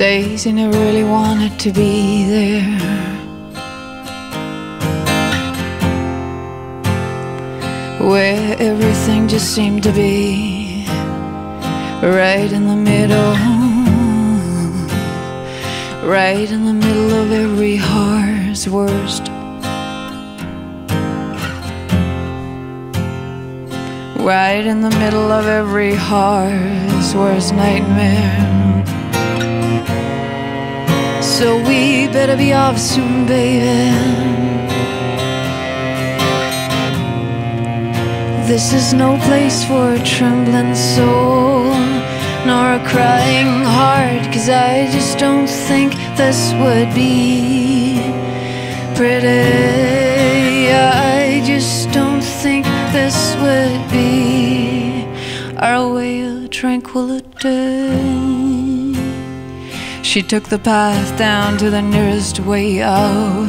days and I really wanted to be there. Where everything just seemed to be right in the middle, right in the middle of every heart's worst. Right in the middle of every heart's worst nightmare. So we better be off soon, baby. This is no place for a trembling soul nor a crying heart, cause I just don't think this would be pretty. I just don't think this would be our way of tranquility. She took the path down to the nearest way out.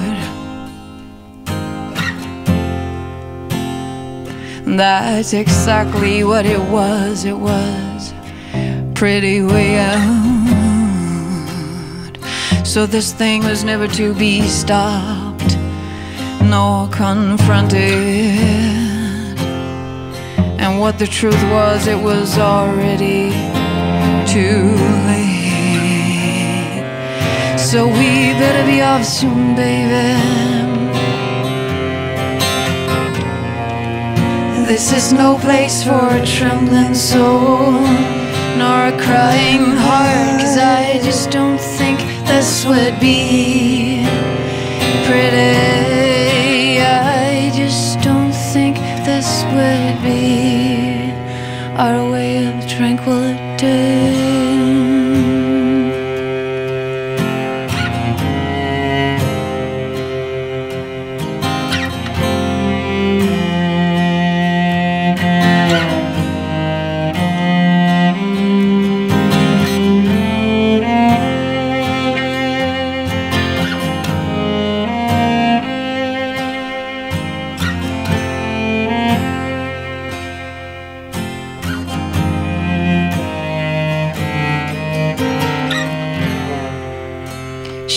That's exactly what it was, it was pretty way out. So this thing was never to be stopped nor confronted. And what the truth was, it was already too late. So we better be off soon, baby. This is no place for a trembling soul nor a crying heart, cause I just don't think this would be pretty. I just don't think this would be our way of tranquility.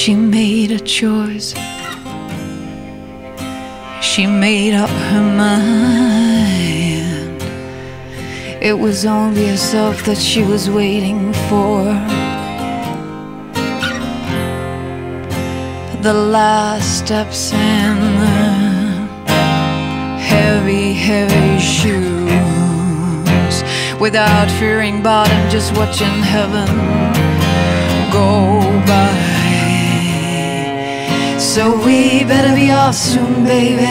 She made a choice. She made up her mind. It was only herself that she was waiting for. The last steps and the heavy, heavy shoes. Without fearing bottom, just watching heaven go by. So we better be off soon, baby.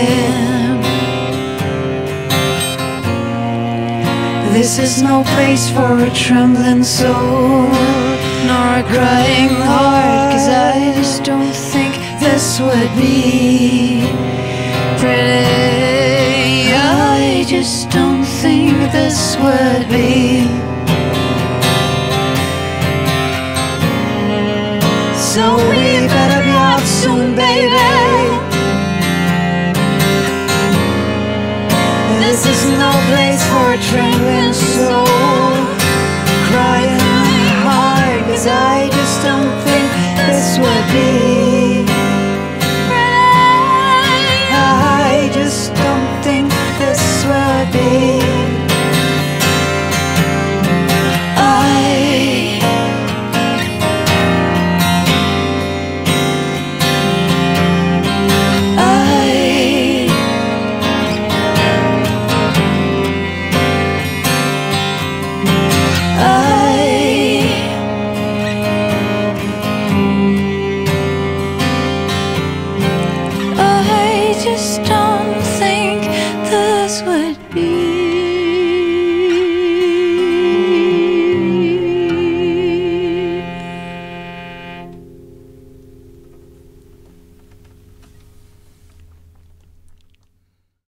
This is no place for a trembling soul nor a crying heart, cause I just don't think this would be pretty. I just don't think this would be. So we off soon, baby. This is no place for a trembling